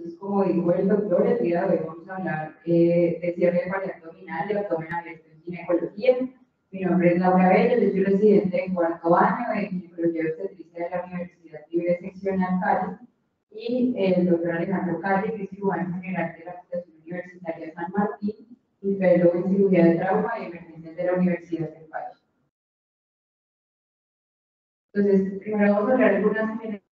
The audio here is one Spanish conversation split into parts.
Entonces, como dijo el doctor, el día de hoy vamos a hablar eh, de cierre de pared abdominal, de abdomen abierto en ginecología. Mi nombre es Laura Bello, yo soy residente en cuarto año de ginecología obstetricia de la Universidad Libre Seccional Cali y el doctor Alejandro Calle, que es cirujano general de la Fundación Universitaria San Martín y fellow en cirugía de trauma y emergencias de la Universidad del Valle. Entonces, primero vamos a hablar de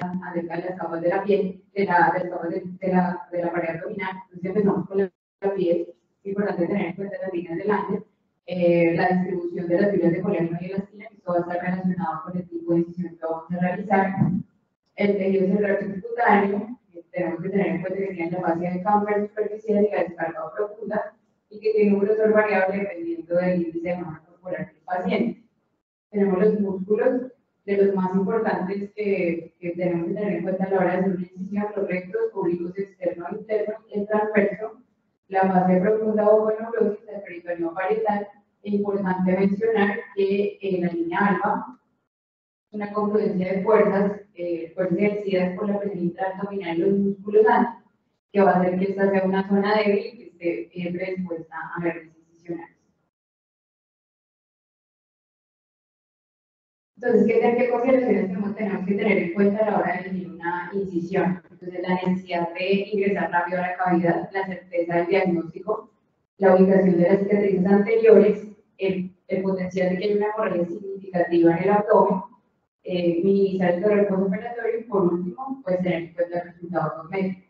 algunas a capas de la piel, de la, de, las de, de, la, de la pared abdominal. Entonces empezamos con la, la piel. Es importante tener en cuenta las líneas del año, eh, la distribución de las fibras de colágeno y elastina, que a estar relacionado con el tipo de incisión que vamos a realizar. El tejido celular subcutáneo, tenemos que tener en cuenta que tiene la base de campo superficial y la descarga profunda, y que tiene un grosor variable dependiendo del índice de masa corporal del paciente. Tenemos los músculos, de los más importantes que, tenemos que tener en cuenta a la hora de hacer una incisión, los rectos, públicos externo e interno, el transverso, la base profunda o neurosis, el peritoneo parietal. Es importante mencionar que en la línea alba, una confluencia de fuerzas, eh, fuerzas ejercidas por la presión intraabdominal y los músculos antes, que va a hacer que esta sea una zona débil y que esté predispuesta a la incisional. Entonces, ¿qué, ¿qué consideraciones tenemos, tenemos que tener en cuenta a la hora de elegir una incisión? Entonces, la necesidad de ingresar rápido a la cavidad, la certeza del diagnóstico, la ubicación de las cicatrices anteriores, el, el potencial de que haya una hemorragia significativa en el abdomen, eh, minimizar el dolor postoperatorio y, por último, pues tener en cuenta el resultado médico.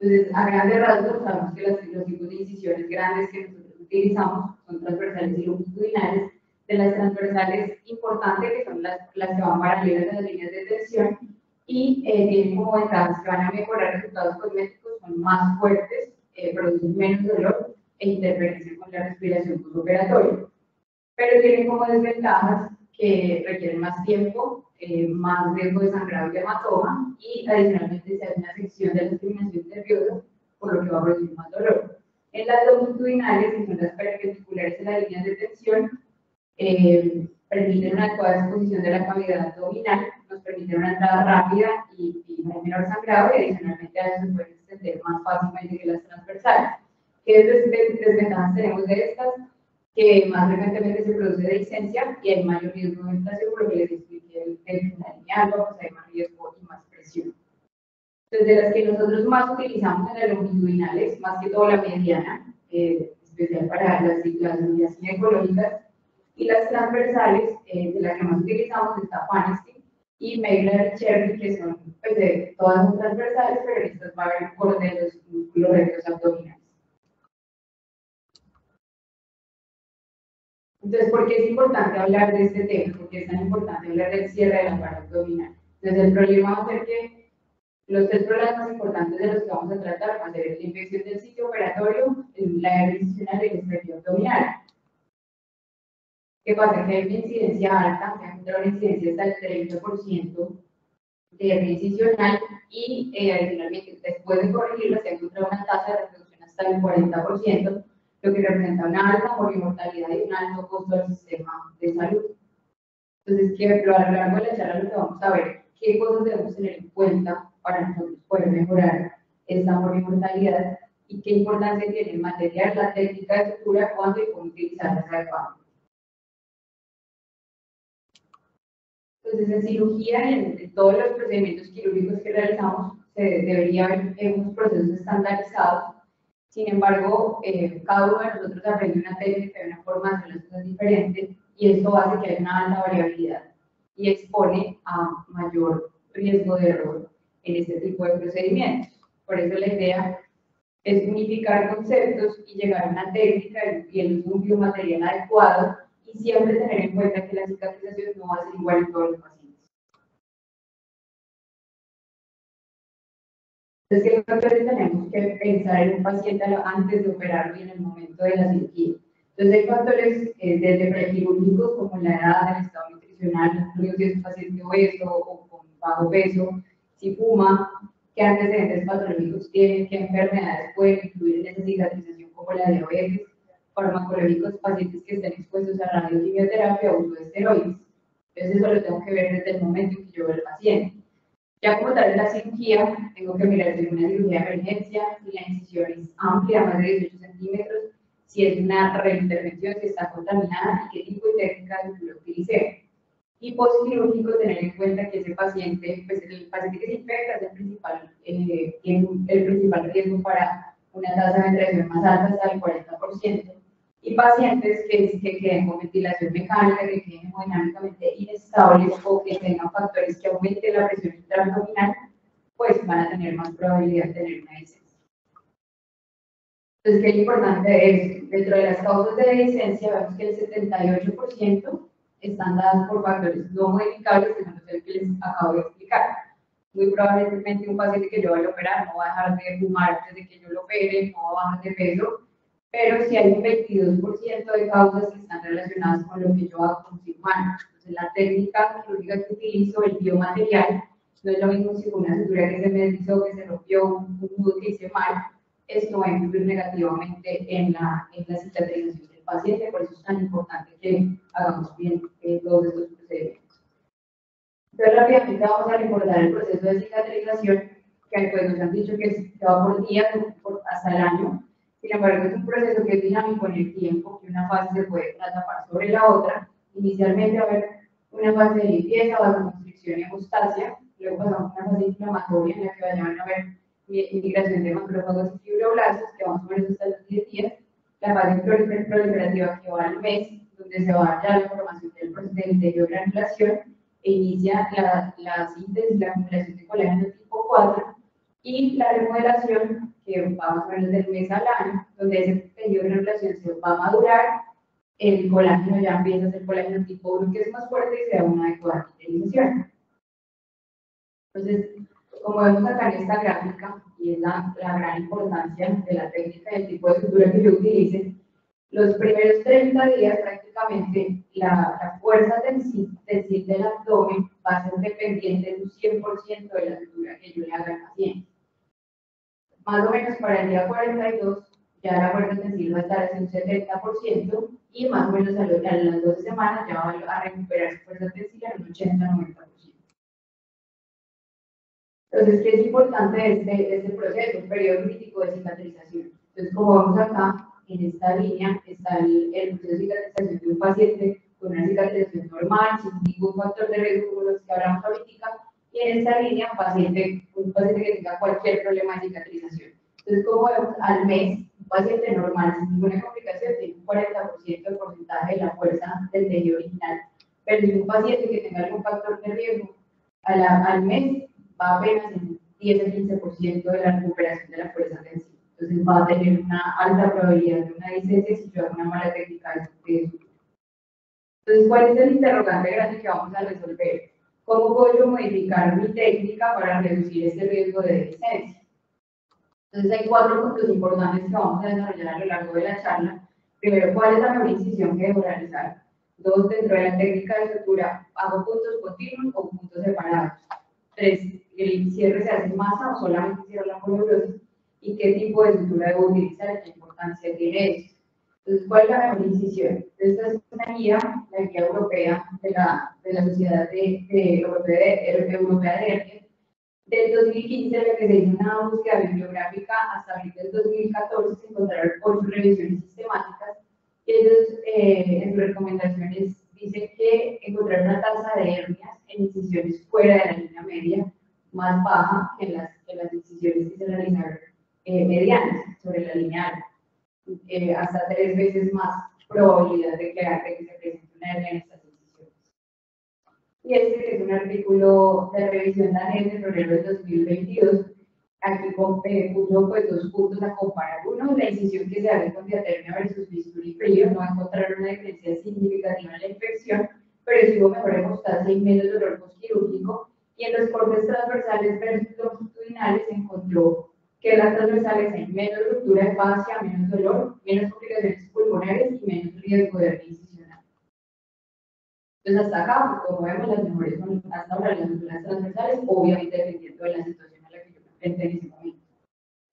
Entonces, a grandes rasgos, sabemos que los, los tipos de incisiones grandes que nosotros utilizamos son transversales y longitudinales, de las transversales importantes, que son las, las que van paralelas a las líneas de tensión, y eh, tienen como ventajas que van a mejorar resultados cosméticos, son más fuertes, eh, producen menos dolor e interferencia con la respiración postoperatoria. Pero tienen como desventajas que requieren más tiempo, eh, más riesgo de sangrado y hematoma, y adicionalmente se hace una sección de la terminación nerviosa, por lo que va a producir más dolor. En las longitudinales, que son las perpendiculares de las líneas de tensión, eh, permiten una adecuada exposición de la cavidad abdominal, nos permiten una entrada rápida y, y menor sangrado y adicionalmente a eso se pueden extender más fácilmente que las transversales. ¿Qué desventajas tenemos de estas? Que más frecuentemente se produce dehiscencia y hay mayor riesgo de inflación, por lo que les expliqué el, lineal, pues hay más riesgo y más presión. Entonces, de las que nosotros más utilizamos en las longitudinales, más que todo la mediana, eh, especial para las, unidades ginecológicas, y las transversales, eh, de las que más utilizamos, está Panesty y Mailer Cherry, que son pues, de, todas son transversales, pero estas van a ver por de los músculos rectos abdominales. Entonces, ¿por qué es importante hablar de este tema? ¿Por qué es tan importante hablar del cierre de la pared abdominal? Entonces, el problema va a ser que los tres problemas más importantes de los que vamos a tratar van a ser la infección del sitio operatorio, la hernia y el estrés abdominal. Que hay una incidencia alta, se ha encontrado una incidencia hasta el 30% de hernia incisional y eh, adicionalmente después de corregirla se ha encontrado una tasa de reproducción hasta el 40%, lo que representa una alta mortalidad y un alto costo del sistema de salud. Entonces, que a lo largo de la charla lo que vamos a ver, qué cosas debemos tener en cuenta para nosotros poder mejorar esta mortalidad y qué importancia tiene el material, la técnica de sutura, cuándo y cómo utilizarlas adecuadamente. Entonces, en cirugía y en, todos los procedimientos quirúrgicos que realizamos, se debería haber unos procesos estandarizados. Sin embargo, eh, cada uno de nosotros aprende una técnica y una forma de hacer las cosas diferentes y esto hace que haya una alta variabilidad y expone a mayor riesgo de error en este tipo de procedimientos. Por eso la idea es unificar conceptos y llegar a una técnica y el uso de un material adecuado y siempre tener en cuenta que la cicatrización no va a ser igual en todos los pacientes. Entonces, ¿qué factores tenemos que pensar en un paciente antes de operarlo y en el momento de la cirugía? Entonces, hay factores eh, desde prequirúrgicos como la edad, el estado nutricional, si es un paciente obeso o con bajo peso, si fuma, qué antecedentes patológicos tiene, qué enfermedades pueden incluir en esa cicatrización como la diabetes, farmacológicos pacientes que estén expuestos a radioquimioterapia o uso de esteroides. Entonces eso lo tengo que ver desde el momento en que yo veo al paciente. Ya como tal la cirugía, tengo que mirar si es una cirugía de emergencia, si la incisión es amplia, más de 18 centímetros, si es una reintervención, si está contaminada y qué tipo de técnica yo utilicé. Y postquirúrgico, tener en cuenta que ese paciente, pues el paciente que se infecta es el principal, eh, el principal riesgo para una tasa de ventilación más alta, hasta el 40%, y pacientes que, que con ventilación mecánica, que queden hemodinámicamente inestables o que tengan factores que aumenten la presión intraabdominal, pues van a tener más probabilidad de tener una licencia. Entonces, ¿qué es importante es, dentro de las causas de licencia, vemos que el 78% están dadas por factores no modificables, que son los que les acabo de explicar. Muy probablemente un paciente que yo vaya a operar no va a dejar de fumar desde que yo lo opere, no va a bajar de peso, pero si hay un 22% de causas que están relacionadas con lo que yo hago con cirujano. Entonces, la técnica quirúrgica que utilizo, el biomaterial, no es lo mismo si una cintura que se me deslizó, que se rompió, un nudo que hice mal, esto va a influir negativamente en la, en la cicatrización del paciente, por eso es tan importante que hagamos bien eh, todos estos procedimientos. Entonces, rápidamente vamos a recordar el proceso de cicatrización, que pues, nos han dicho que se va por días hasta el año, sin embargo, es un proceso que es dinámico en el tiempo, que una fase se puede tapar sobre la otra. Inicialmente va a haber una fase de limpieza, vasoconstricción y hemostasia, luego pasamos a una fase inflamatoria en la que vayan a haber migración de macrófagos y fibroblastos, que vamos a ver hasta los 10 días, la fase proliferativa que va al mes, donde se va a dar la formación del proceso de granulación e inicia la, la síntesis, la acumulación de colágeno tipo 4 y la remodelación que vamos a ver desde el mes al año, donde ese periodo de granulación se va a madurar, el colágeno ya empieza a ser colágeno tipo 1 que es más fuerte y se da una adecuada utilización. Entonces, como vemos acá en esta gráfica, y es la, la gran importancia de la técnica y el tipo de estructura que yo utilice, los primeros 30 días prácticamente la, la fuerza tensil, del abdomen va a ser dependiente de un 100% de la estructura que yo le haga al paciente más o menos para el día 42 ya la fuerza tensil va a estar en un 70% y más o menos a, las 12 semanas ya va a recuperar su fuerza tensil en un 80-90%. Entonces, ¿qué es importante este, este proceso? Un periodo crítico de cicatrización. Entonces, como vemos acá, en esta línea está el, el proceso de cicatrización de un paciente con una cicatrización normal, sin ningún factor de riesgo como los que hablamos ahorita, y en esta línea un paciente, un paciente que tenga cualquier problema de cicatrización. Entonces, como vemos, al mes, un paciente normal sin ninguna complicación tiene un 40% de porcentaje de la fuerza del tejido original, pero si un paciente que tenga algún factor de riesgo, al mes va apenas en 10 o 15% de la recuperación de la fuerza tensiva. Entonces va a tener una alta probabilidad de una licencia si yo hago una mala técnica de Entonces, ¿cuál es el interrogante grande que vamos a resolver? ¿Cómo puedo yo modificar mi técnica para reducir este riesgo de licencia? Entonces hay cuatro puntos importantes que vamos a desarrollar a lo largo de la charla. Primero, ¿cuál es la mejor incisión que debo realizar? Dos, dentro de la técnica de estructura, ¿hago puntos continuos o puntos separados? Tres, ¿el cierre se hace masa o solamente cierra la poliurosis? ¿Y qué tipo de estructura debo utilizar? ¿Qué importancia tiene eso? Entonces, ¿cuál es la mejor incisión? Esta es una guía, europea de la, de la Sociedad de, de, Europea, de, Europea de Hernia, del 2015, en la que se hizo una búsqueda bibliográfica hasta abril del 2014, se encontraron ocho revisiones sistemáticas. Y ellos, eh, en sus recomendaciones, dicen que encontrar una tasa de hernias en incisiones fuera de la línea media más baja que en las, en las incisiones que se realizaron eh, medianas sobre la línea alta eh, hasta tres veces más probabilidad de que, que se presente una hernia en estas decisiones. Y este es un artículo de revisión danés de febrero de 2022. Aquí eh, puso pues, dos puntos a comparar. Uno, la incisión que se hace con diatermia versus bisturí frío. No encontrar una diferencia significativa en la infección, pero sí hubo mejor hemostasia y menos dolor postquirúrgico. Y en los cortes transversales versus longitudinales se encontró que las transversales hay menos ruptura de fascia, menos dolor, menos complicaciones pulmonares y menos riesgo de incisional. Entonces, hasta acá, pues, como vemos, las mejores son hasta ahora las rupturas transversales, obviamente dependiendo de la situación a la que yo me enfrente en ese momento.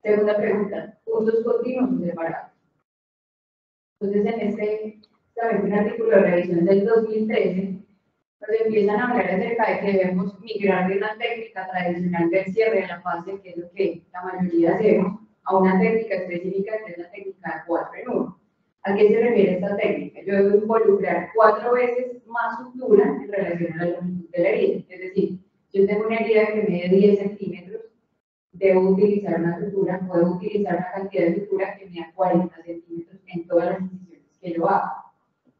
Segunda pregunta, ¿puntos continuos o separados? Entonces, en este, también un artículo de revisión del 2013, Pues empiezan a hablar acerca de que debemos migrar de una técnica tradicional del cierre de la fase, que es lo que la mayoría hacemos, a una técnica específica que es la técnica de 4 en 1. ¿A qué se refiere esta técnica? Yo debo involucrar cuatro veces más sutura en relación a la longitud de la herida. Es decir, yo tengo una herida que mide 10 centímetros, debo utilizar una sutura, puedo utilizar una cantidad de sutura que mida 40 centímetros en todas las incisiones que yo hago.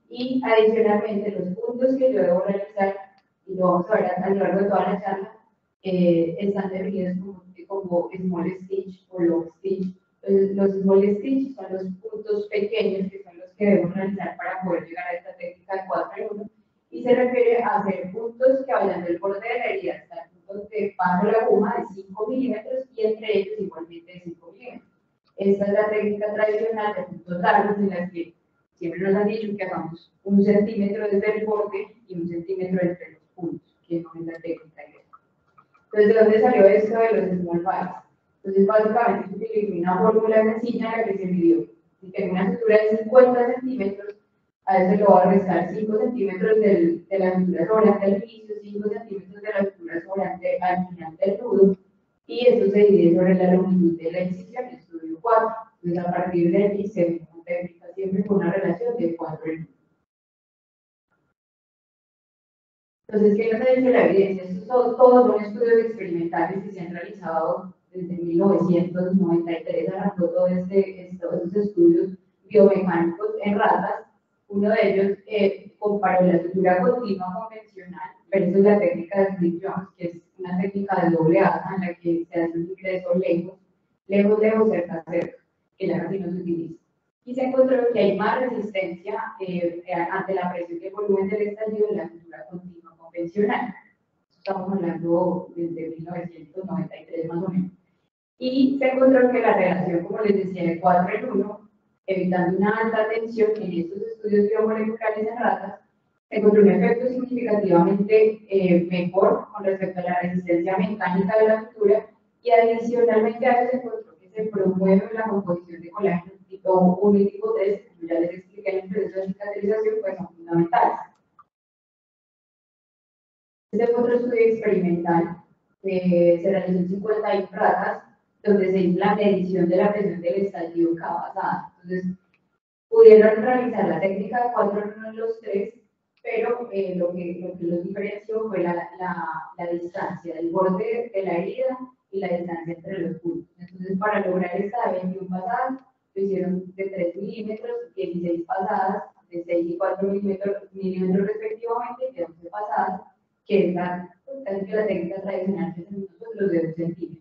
Y adicionalmente, los puntos que yo debo realizar, y lo vamos a ver a, lo largo de toda la charla, eh, están definidos como, como small stitch o long stitch. Los small stitch son los puntos pequeños que son los que debemos realizar para poder llegar a esta técnica de 4 en 1 y se refiere a hacer puntos que vayan del borde de la herida hasta el punto de paso la goma de 5 milímetros y entre ellos igualmente de 5 milímetros. Esta es la técnica tradicional de puntos largos en la que siempre nos han dicho que hagamos un centímetro desde el borde y un centímetro entre los puntos, que no es la técnica Entonces, ¿de dónde salió esto de los small bites? Entonces, básicamente se utilizó una fórmula sencilla en la que se midió si tengo una estructura de 50 centímetros, a eso le voy a restar 5 centímetros del, de la altura sobrante al inicio, 5 centímetros de la altura sobrante al final del nudo, y eso se divide sobre la longitud de la incisión, estudio 4. Entonces, a partir de aquí se técnica siempre con una relación de 4 en 1. Entonces, ¿qué nos dice la evidencia? Estos son, todos son estudios experimentales que se han realizado desde 1993, arrancó todos este, estos estudios biomecánicos en ratas. Uno de ellos eh, comparó la sutura continua convencional versus la técnica de Smith Jones, que es una técnica de doble asa en la que se hace un ingreso lejos, lejos, lejos, cerca, cerca, que ya casi no se utiliza. Y se encontró que hay más resistencia eh, ante la presión de volumen del estallido en la sutura continua convencional. Estamos hablando desde 1993 más o menos. Y se encontró que la relación, como les decía, de 4 en 1, evitando una alta tensión en estos estudios biomoleculares en ratas, se encontró un efecto significativamente eh, mejor con respecto a la resistencia mecánica de la sutura y adicionalmente a eso se encontró que se promueve la composición de colágeno tipo 1 y tipo 3, como ya les expliqué en el proceso de cicatrización, pues son fundamentales. Este fue otro estudio experimental que se realizó en 51 ratas donde se hizo la medición de la presión del estadio cada pasada. Entonces, pudieron realizar la técnica de cuatro en los tres, pero eh, lo, que, lo que los diferenció fue la, la, la, distancia del borde de la herida y la distancia entre los puntos. Entonces, para lograr esta de 21 pasadas, lo hicieron de 3 milímetros, 16 pasadas, de 6 y 4 milímetros, milímetros respectivamente, y de 11 pasadas, que es la, la técnica tradicional que nosotros de 2 centímetros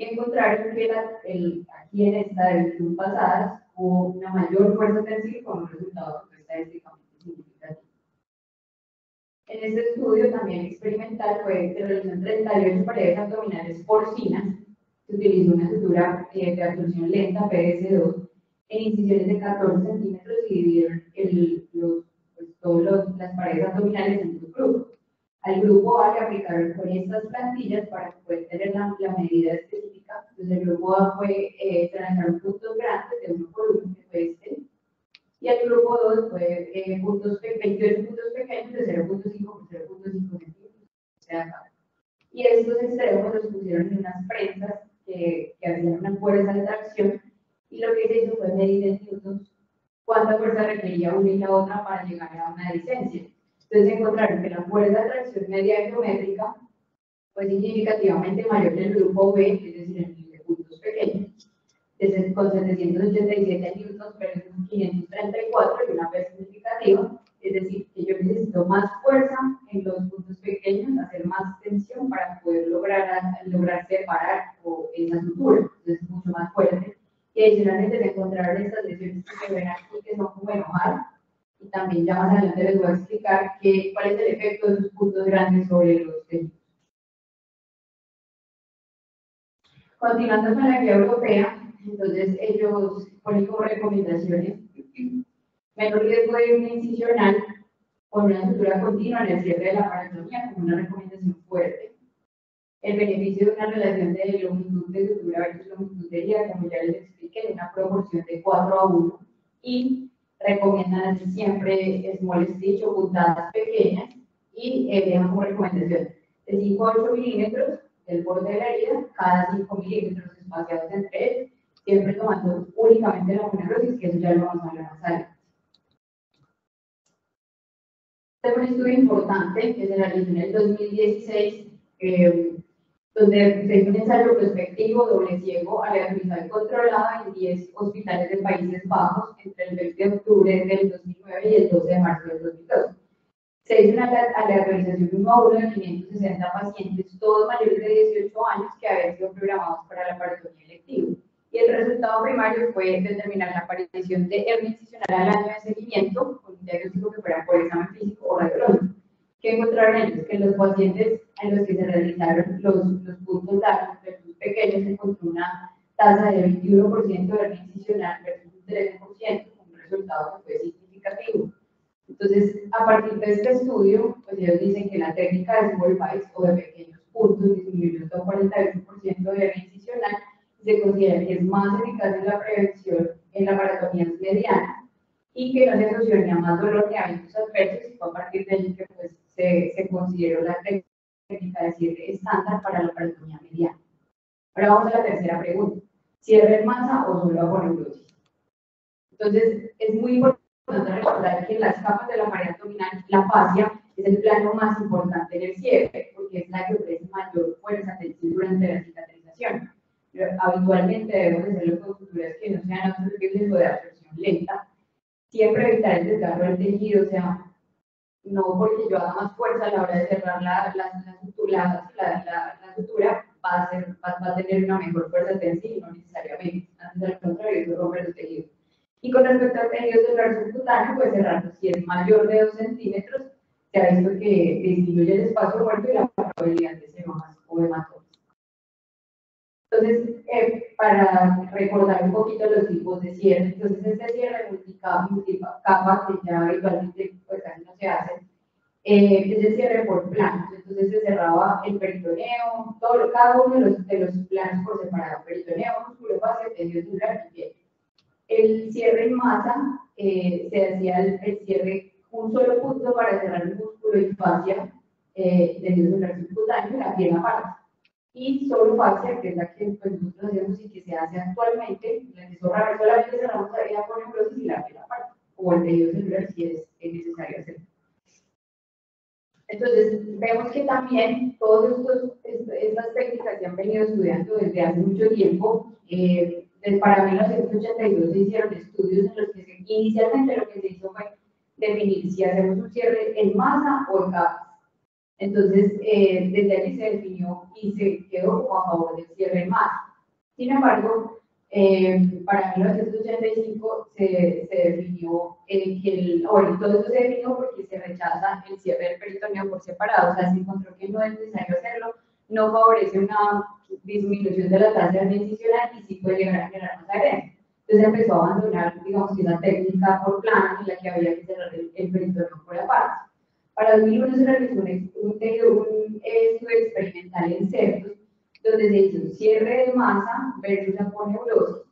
y encontraron que el, aquí en esta edición pasada hubo una mayor fuerza tensiva con un resultado estadísticamente significativo. En este estudio también experimental fue que realizaron 38 paredes abdominales porcinas, se utilizó una estructura eh, de absorción lenta, PDS2, en incisiones de 14 centímetros y dividieron el, los, pues, todas las paredes abdominales en dos grupos. Al grupo A le aplicaron con estas plantillas para que puedan tener la, medida específica. Entonces el grupo A fue eh, puntos grandes de uno por uno, que fue este. Y el grupo 2 fue eh, puntos, 28 puntos pequeños de 0.5 por 0.5 centímetros. Y estos extremos los pusieron en unas prensas que, que hacían una fuerza de tracción. Y lo que se hizo fue medir en newtons cuánta fuerza requería una y la otra para llegar a una distancia. Entonces encontraron que la fuerza de tracción media geométrica fue significativamente mayor en el grupo B, es decir, en el de puntos pequeños, con 787 newtons versus 534 y una P significativa, es decir, que yo necesito más fuerza en los puntos pequeños, hacer más tensión para poder lograr, lograr separar esa sutura, entonces es mucho más fuerte. Y adicionalmente se encontraron estas lesiones que se ven aquí, que son como enojar, y también ya más adelante les voy a explicar qué, cuál es el efecto de esos puntos grandes sobre los tejidos. Continuando con la guía europea, entonces ellos ponen como recomendaciones menor riesgo de una incisional con una estructura continua en el cierre de la paratomía como una recomendación fuerte. El beneficio de una relación de longitud de sutura versus longitud de herida, como ya les expliqué, en una proporción de 4 a 1 y recomiendan siempre small stitch o puntadas pequeñas y eh, dejan como recomendación de 5 a 8 milímetros del borde de la herida, cada 5 milímetros espaciados entre ellos, siempre tomando únicamente la aponeurosis, que eso ya lo vamos a hablar más adelante. Este fue un estudio importante que se realizó en el 2016, eh, donde se hizo un ensayo prospectivo doble ciego aleatorizado y controlado en 10 hospitales de Países Bajos entre el 20 de octubre del 2009 y el 12 de marzo del 2012. Se hizo una aleatorización uno a uno de 560 pacientes, todos mayores de 18 años, que habían sido programados para la parotomía electiva. Y el resultado primario fue determinar la aparición de hernia incisional al año de seguimiento, con un diagnóstico que fuera por examen físico o radiológico. ¿Qué encontraron ellos? Que los pacientes en los que se realizaron los, los puntos largos versus pequeños se encontró una tasa de 21% de hernia incisional versus un 13%, un resultado que fue significativo. Entonces, a partir de este estudio, pues ellos dicen que la técnica de small bites o de pequeños puntos disminuyó hasta un 48% de hernia incisional y se considera que es más eficaz en la prevención en la paratomía mediana y que no se asoció ni a más dolor ni a eventos adversos y fue a partir de ello que pues, se, se consideró la técnica de cierre estándar para la paratomía mediana. Ahora vamos a la tercera pregunta. ¿Cierre en masa o solo aponeurosis? Entonces, es muy importante recordar que en las capas de la pared abdominal, la fascia es el plano más importante en el cierre, porque es la que ofrece mayor fuerza durante la cicatrización. habitualmente debemos hacerlo con suturas que no sean absorbibles o de absorción lenta. Siempre evitar el desgarro del tejido, o sea, no porque yo haga más fuerza a la hora de cerrar la, la, la, la sutura, va a, ser, va, a tener una mejor fuerza tensiva, no necesariamente. Antes al contrario, eso rompe los tejidos. Y con respecto a tejidos celular subcutáneo, pues cerrarlo si es mayor de 2 centímetros, se ha visto que disminuye el espacio muerto y la probabilidad de seromas o hematomas. Entonces, eh, para recordar un poquito los tipos de cierre, entonces este cierre multicapa, multicapa que ya habitualmente pues casi no se hace, eh, es el cierre por planos. Entonces se cerraba el peritoneo, todo, cada uno de los, de los planos por separado, peritoneo, músculo, base, tejido celular y piel. El cierre en masa eh, se hacía el, el, cierre un solo punto para cerrar el músculo y fascia eh, tejido celular subcutáneo y la piel aparte y solo fascia, que es la que pues, nosotros hacemos y que se hace actualmente, la que solamente cerramos ahí la neurosis y la piel o el tejido celular si es, es necesario hacerlo. Entonces, vemos que también todas estas técnicas se han venido estudiando desde hace mucho tiempo. Eh, para 1982 se hicieron estudios en los que se, inicialmente lo que se hizo fue definir si hacemos un cierre en masa o en capas. Entonces, eh, desde allí se definió y se quedó como a favor del cierre masa. Sin embargo, eh, para 1985 se, se definió que el, bueno, todo esto se definió porque se rechaza el cierre del peritoneo por separado, o sea, se encontró que no es necesario hacerlo, no favorece una disminución de la tasa de incisional y sí puede llegar a generar más adherencia. Entonces empezó a abandonar, digamos, una técnica por plano en la que había que cerrar el, el peritoneo por aparte. Para 2001 se realizó un, un, un estudio experimental en cerdos, donde se hizo cierre de masa versus aponeurosis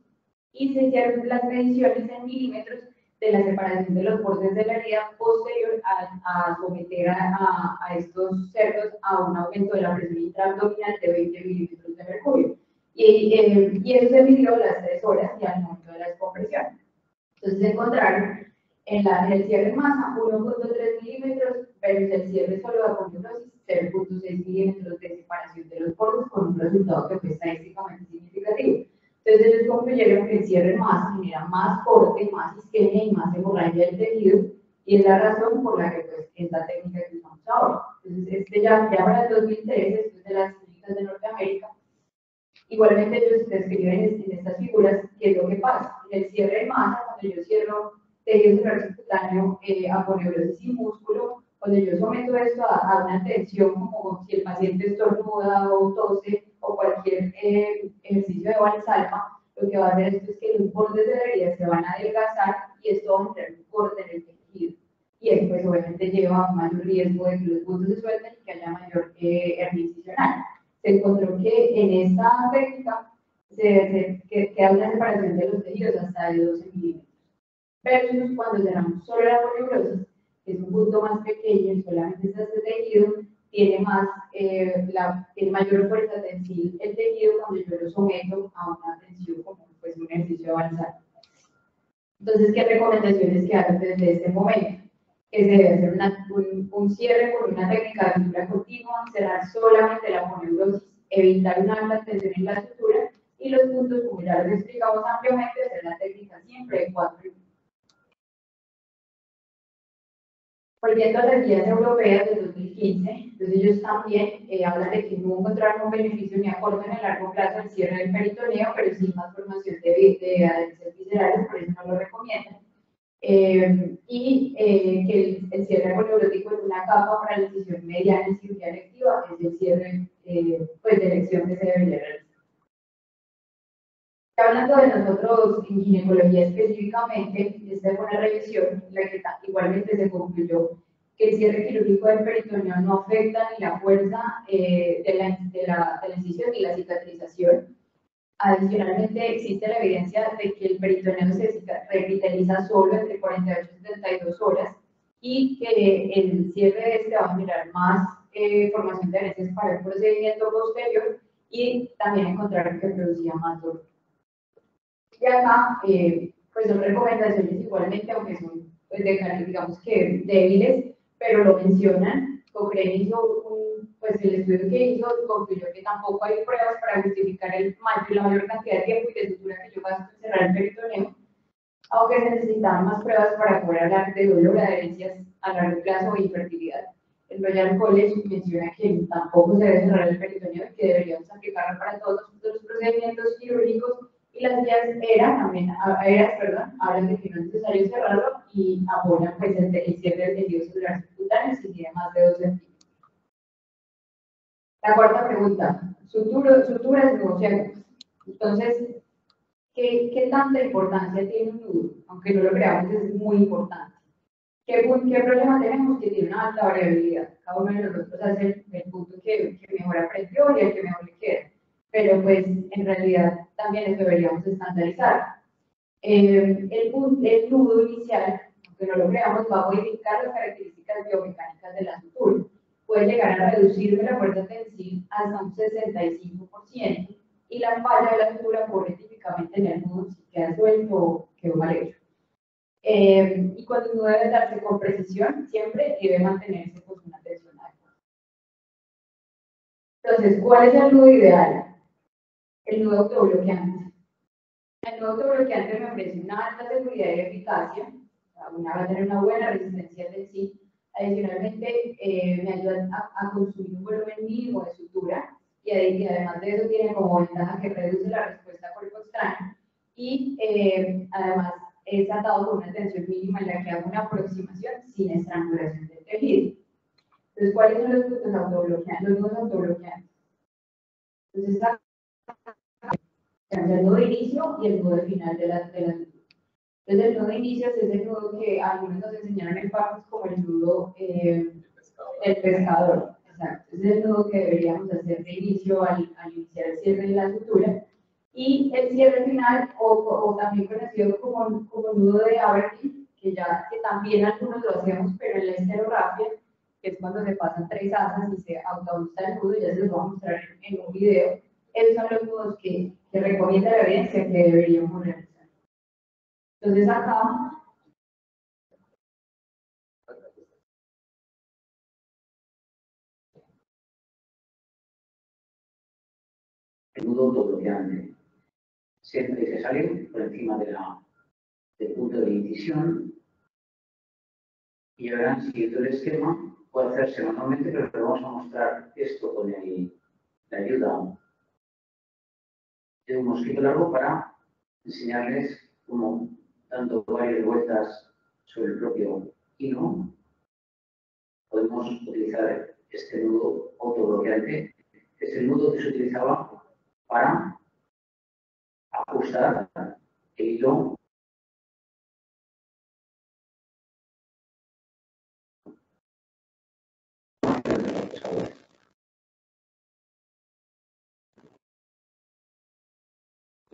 y se hicieron las mediciones en milímetros de la separación de los bordes de la herida posterior a, a someter a, a, estos cerdos a un aumento de la presión intraabdominal de 20 milímetros de mercurio. Y, eh, y eso se midió las tres horas y al momento de la descompresión. Entonces encontraron en, la, el cierre masa 1.3 milímetros versus el cierre solo de aponeurosis 0.6 milímetros de separación de los bordes con un resultado que fue estadísticamente significativo. Entonces ellos concluyeron que el cierre masa genera más corte, más isquemia y más hemorragia del tejido y es la razón por la que pues, es la técnica que usamos ahora. Entonces este ya, ya para el 2013, después de las clínicas de Norteamérica, igualmente ellos describen en, estas figuras qué es lo que pasa. En el cierre masa, cuando yo cierro tejido cerebral subcutáneo, eh, aponeurosis y músculo, cuando yo someto esto a, a, una tensión, como si el paciente estornuda o tose o cualquier eh, ejercicio de valsalva, lo que va a hacer esto es que los bordes de la herida se van a adelgazar y esto va a tener un corte en el tejido. Y esto pues, obviamente lleva a un mayor riesgo de que los puntos se suelten y que haya mayor eh, hernia incisional. Se encontró que en esta técnica se, se, que, que una separación de los tejidos hasta de 12 milímetros versus cuando cerramos solo la polibrosis, que es un punto más pequeño y solamente está este tejido, tiene más, eh, la, tiene mayor fuerza tensil el tejido cuando yo lo someto a una tensión como pues, un ejercicio avanzado. Entonces, ¿qué recomendaciones que hago desde este momento? Que se debe hacer un, un, cierre por una técnica de sutura continua, cerrar solamente la poneurosis, evitar una alta tensión en la sutura y los puntos, como ya les explicamos ampliamente, hacer la técnica siempre de cuatro Volviendo a las guías europeas de 2015, entonces ellos también eh, hablan de que no encontraron beneficio ni a corto ni a largo plazo el cierre del peritoneo, pero sí más formación de, de adherencias viscerales, por eso no lo recomiendan. Eh, y eh, que el, el cierre neurótico en una capa para la decisión mediana en cirugía electiva es el cierre pues, de elección que se debería realizar. Hablando de nosotros en ginecología específicamente, esta es una revisión en la que igualmente se concluyó que el cierre quirúrgico del peritoneo no afecta ni la fuerza eh, de, la, de, la, de, la, incisión ni la cicatrización. Adicionalmente, existe la evidencia de que el peritoneo se revitaliza solo entre 48 y 72 horas y que el cierre de este va a generar más eh, formación de herencias para el procedimiento posterior y también encontrar que producía más dolor. Y acá, eh, pues son recomendaciones igualmente, aunque son, pues, de, digamos que débiles, pero lo mencionan. Cochrane hizo un, pues el estudio que hizo concluyó que tampoco hay pruebas para justificar el mayor, la mayor cantidad de tiempo y de sutura que yo gasto en cerrar el peritoneo, aunque se necesitaban más pruebas para poder hablar de dolor, adherencias a largo plazo e infertilidad. El Royal College menciona que tampoco se debe cerrar el peritoneo y que deberíamos aplicarlo para todos los procedimientos quirúrgicos y las guías eran, también, eras, perdón, hablan de que no es necesario cerrarlo y apoyan pues, el, el cierre del tejido celular subcutáneo si tiene más de 2 centímetros. La cuarta pregunta, sutura, suturas negociables. Entonces, ¿qué, ¿qué, tanta importancia tiene un nudo? Aunque no lo creamos, es muy importante. ¿Qué, ¿Qué, problema tenemos? Que tiene una alta variabilidad. Cada uno de nosotros hace el, el punto que, que mejor aprendió y el que mejor le queda pero pues en realidad también deberíamos estandarizar. Eh, el, el nudo inicial, aunque no lo creamos, va a modificar las características biomecánicas de la sutura. Puede llegar a reducir la fuerza tensil hasta un 65% y la falla de la sutura corre típicamente en el nudo si queda suelto o quedó mal hecho. Eh, y cuando uno debe darse con precisión, siempre debe mantenerse con una tensión adecuada. Entonces, ¿cuál es el nudo ideal? El nudo autobloqueante. El nudo autobloqueante me ofrece una alta seguridad y eficacia, una, va a tener una buena resistencia de sí. Adicionalmente, eh, me ayuda a, consumir un volumen mínimo de sutura y, además de eso tiene como ventaja que reduce la respuesta cuerpo extraño y eh, además es atado con una tensión mínima en la que hago una aproximación sin estrangulación del tejido. Entonces, ¿cuáles son los puntos autobloqueantes? Los nudos autobloqueantes. Entonces, el nudo de inicio y el nudo final de la, de la Entonces, el nudo de inicio es el nudo que algunos nos enseñaron en partes como el nudo eh, del pescador. Exacto. Es el nudo que deberíamos hacer de inicio al, al iniciar el cierre de la sutura. Y el cierre final, o, o también conocido como, como nudo de Aberdeen, que ya que también algunos lo hacemos, pero en la esterografía, que es cuando se pasan tres asas y se autoajusta el nudo, ya se los voy a mostrar en un video esos son los que, recomienda la evidencia que deberíamos realizar. Entonces acá el nudo autobloqueante. Siempre se sale por encima del punto de incisión y ahora, siguiendo el esquema, puede hacerse manualmente, pero vamos a mostrar esto con el, la ayuda de un mosquito largo para enseñarles cómo, dando varias vueltas sobre el propio hilo, podemos utilizar este nudo autobloqueante, que es el nudo que se utilizaba para ajustar el hilo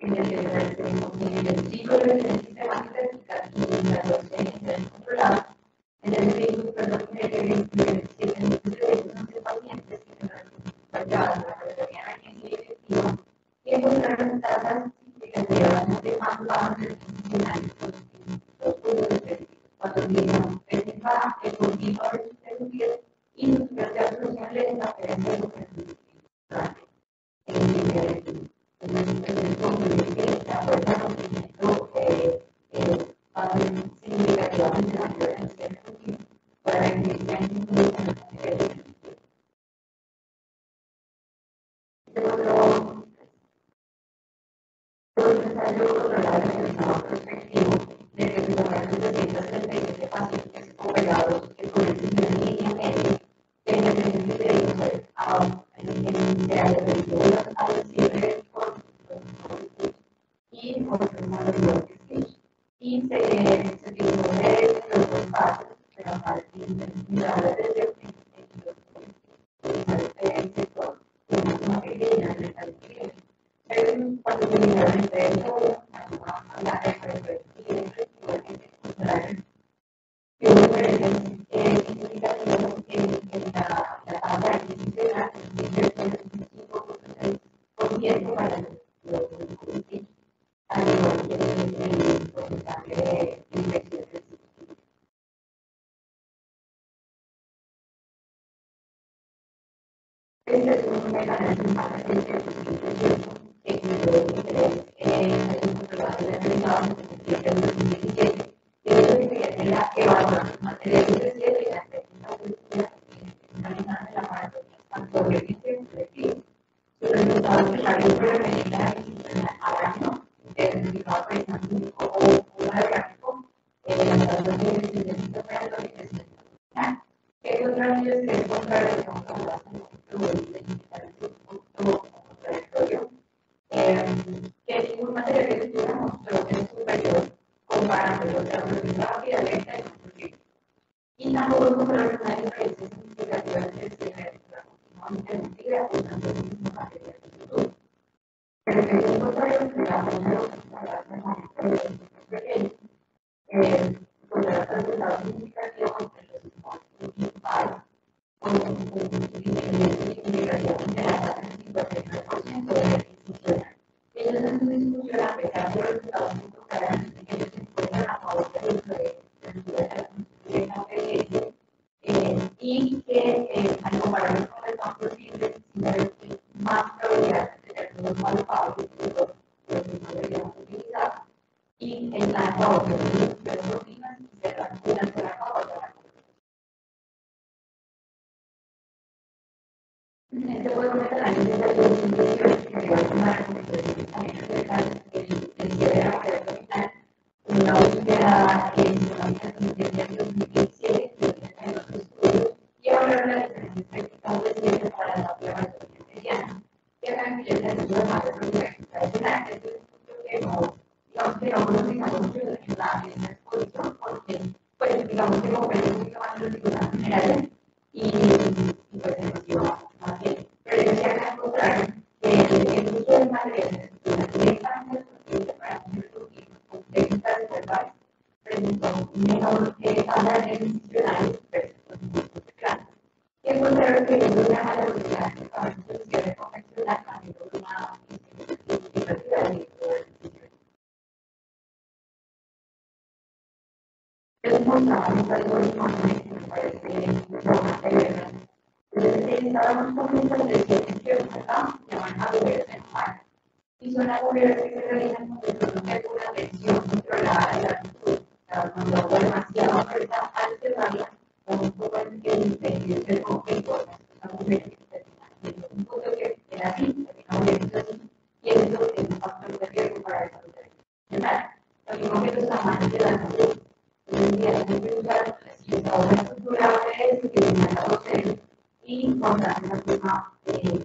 en el que PAM llamada y son agujeros que se realizan con alguna tensión controlada de la altitud, causando agua demasiado apretada al cerrarla o un poco en que impedir el conflicto de estos que se un punto que era así, termina volviendo así, y eso es un factor de riesgo para el salud regional. Lo mismo que los tamaños de la salud, hoy en día es un lugar si esta obra estructurada es que tiene a cero y la eh,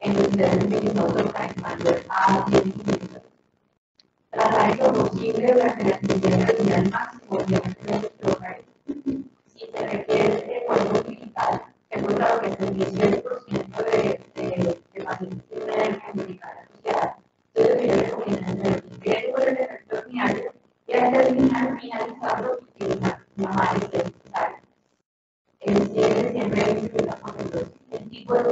and his parenting is also time-minded and dedicated. Tras los libros referentes serían máximo de tres locales. Si se de cuerpo digital, he encontrado que el 18% de, pacientes del efecto y hasta el final finalizarlo utilizar la maestra digital. El siempre siempre disfruta con el tipo de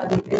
padre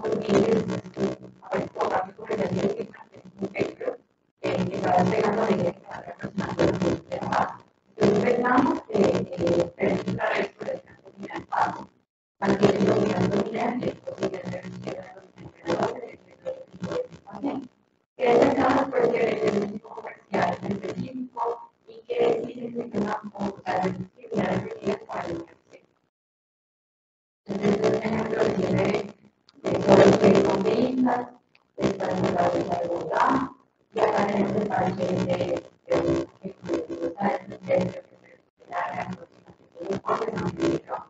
que se llama de más posibles, a ver, otra que puede decir que es un efecto que va pegando de que está representando la función Entonces pensamos que permite la respiración abdominal fácil, mantiene la unidad abdominal y es posible hacer un cierre abdominal también que detectamos pues que es un tipo comercial específico y que sí se gestiona como similares medidas para el comercio. Entonces, este es un ejemplo de cierre de sobre el que con ventas, de esta de la igualdad, y acá tenemos el parche de de la aproximación de los cortes a un trabajo.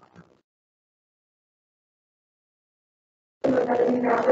Encontrar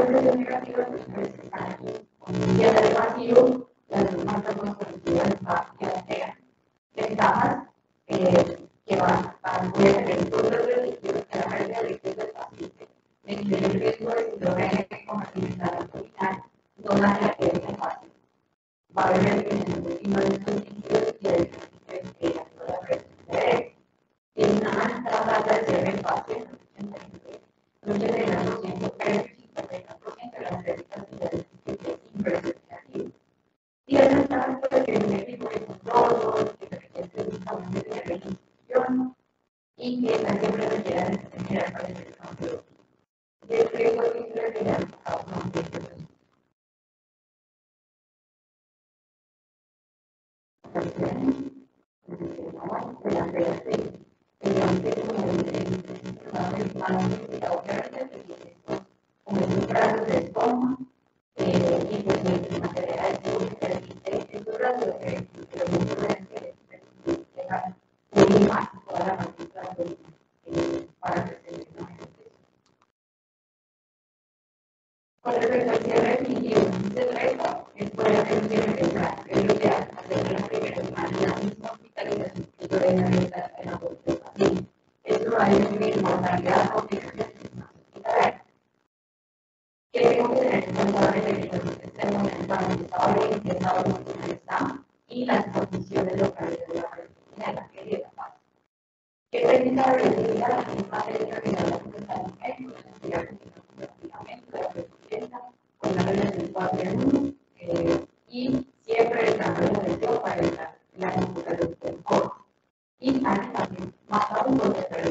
también, más